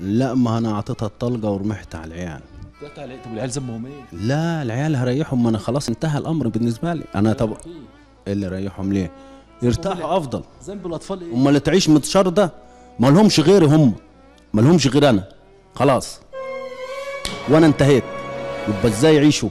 لا ما أنا أعطيتها الطلقة ورمحت على العيال. قطع عليه طب العيال ذنبهم إيه؟ لا العيال هريحهم ما أنا خلاص انتهى الأمر بالنسبة لي. أنا طب أكيد. اللي ريحهم ليه؟ يرتاحوا أفضل. ذنب الأطفال إيه؟ أمال تعيش متشردة ما لهمش غيري هم. ما لهمش غير أنا. خلاص. وأنا انتهيت. يبقى إزاي يعيشوا؟